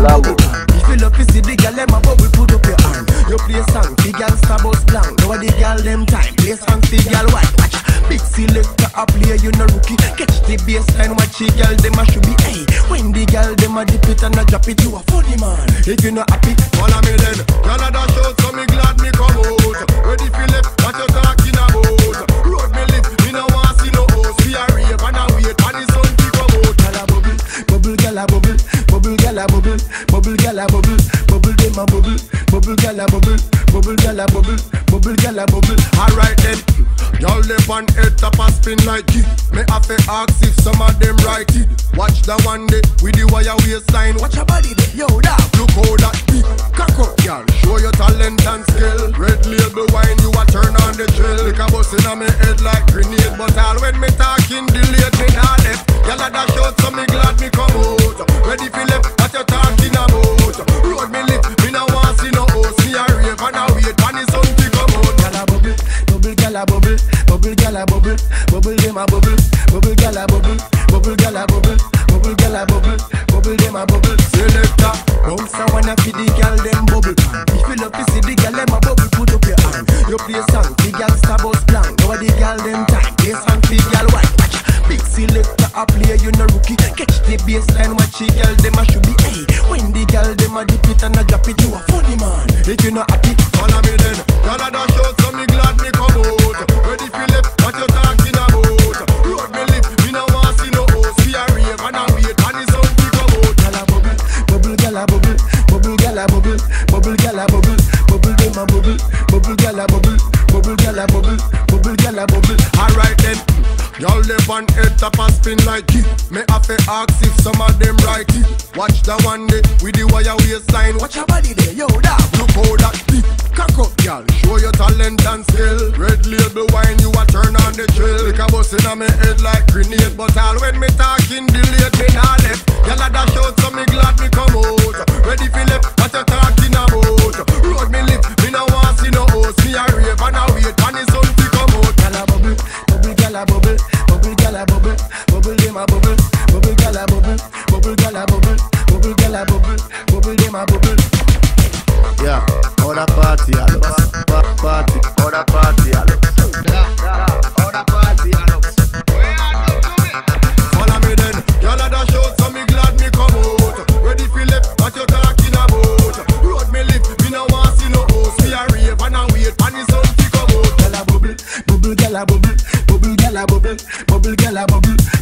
bubble. If you love to see the girl them a bubble, put up your hand. You play song, the girl star bus blank. Now the girl them time, play song, the girl white. Watch big selector a play, you no rookie. Catch the baseline, watch the girl them a should be. Hey, when the girl them a dip it and a drop it, you a funny man. If you not happy, Follow me bubble, bubble, gyal a bubble, bubble, gyal a bubble, bubble, gyal a bubble. Alright then. Y'all left on head top a spin like it. Me have to ask if some of them right it. Watch the one day with the wire waistline. Watch your body there, yo, dog. Look how that beat Cock up, girl Show your talent and skill Red label wine You a turn on the drill Like a bus in me head like grenade But all when me talking Delayed me not left Y'all dash out So me glad me come out bubble, gyal a bubble, bubble, gyal a bubble, bubble, dem a bubble. Selector Bounce a wanna feel the girl them bubble. If you love to see the girl them a bubble, put up your hand. You play song, the girl star bus blank. Now the girl them time, play song, the girl white. Watch, big selector a play, you no rookie. Catch the baseline, watch the girl them a should be. Hey, when the girl them a dip it and a drop it, you a funny man. If you not happy, On head top and spin like it. Me have to ask if some of them right it. Watch the one day With the wire waistline. Watch Watch your body there, yo, dog. Look how that beat Cock up, girl. Show your talent and skill. Red label wine You a turn on the drill Like a bus in me head like grenade. But all when me talking Delayed me not left. Y'all a dash out So me glad me come out. Ready for left What you talking about? Road me live Me no want see no host. Me a rave and a wait And the sun to come out. Gyal a bubble, bubble, gyal a bubble, Party, all that party, I love. All that party, I love. Follow me then, y'all a dash out, so me glad me come out. Ready for left, what you talking about? Road me live, me no want see no host. Me a rave and a wait, and the sun to come out. Gyal a bubble, bubble, gyal a bubble, bubble, gyal a bubble, bubble, gyal a bubble, bubble, dem a bubble, bubble, gyal a bubble, bubble, gyal a bubble, bubble, gyal a bubble.